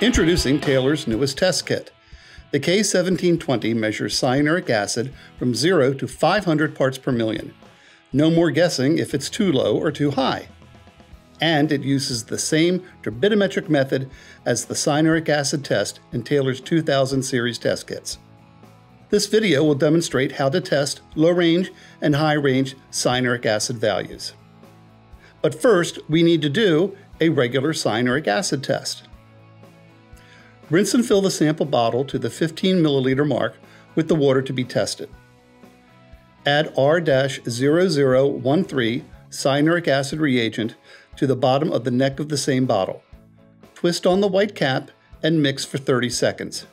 Introducing Taylor's newest test kit. The K1720 measures cyanuric acid from 0 to 500 parts per million. No more guessing if it's too low or too high. And it uses the same turbidimetric method as the cyanuric acid test in Taylor's 2000 series test kits. This video will demonstrate how to test low range and high range cyanuric acid values. But first, we need to do a regular cyanuric acid test. Rinse and fill the sample bottle to the 15 milliliter mark with the water to be tested. Add R-0013 cyanuric acid reagent to the bottom of the neck of the same bottle. Twist on the white cap and mix for 30 seconds.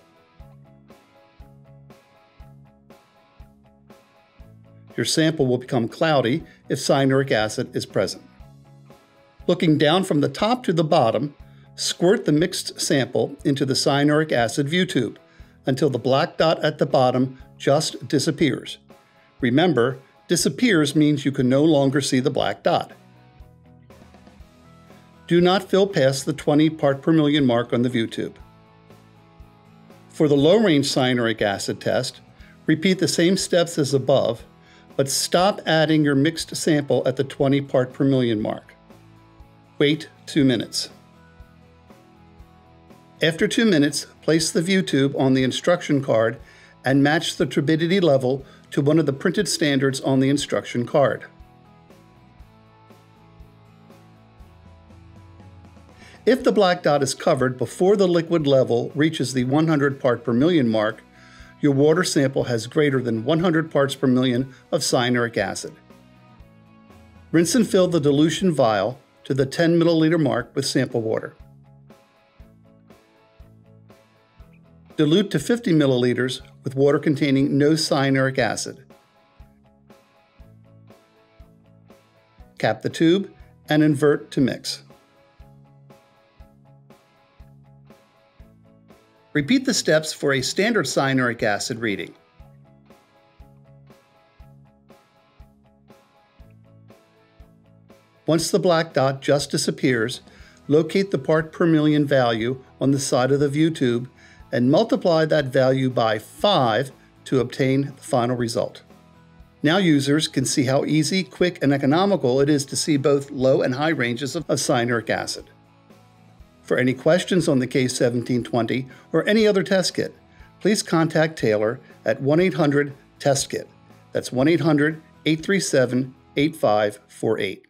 Your sample will become cloudy if cyanuric acid is present. Looking down from the top to the bottom, Squirt the mixed sample into the cyanuric acid view tube until the black dot at the bottom just disappears. Remember, disappears means you can no longer see the black dot. Do not fill past the 20 part per million mark on the view tube. For the low range cyanuric acid test, repeat the same steps as above, but stop adding your mixed sample at the 20 part per million mark. Wait two minutes. After two minutes, place the view tube on the instruction card and match the turbidity level to one of the printed standards on the instruction card. If the black dot is covered before the liquid level reaches the 100 part per million mark, your water sample has greater than 100 parts per million of cyanuric acid. Rinse and fill the dilution vial to the 10 milliliter mark with sample water. Dilute to 50 milliliters with water containing no cyanuric acid. Cap the tube and invert to mix. Repeat the steps for a standard cyanuric acid reading. Once the black dot just disappears, locate the part per million value on the side of the view tube and multiply that value by 5 to obtain the final result. Now users can see how easy, quick, and economical it is to see both low and high ranges of, cyanuric acid. For any questions on the K1720 or any other test kit, please contact Taylor at 1-800-TEST-KIT. That's 1-800-837-8548.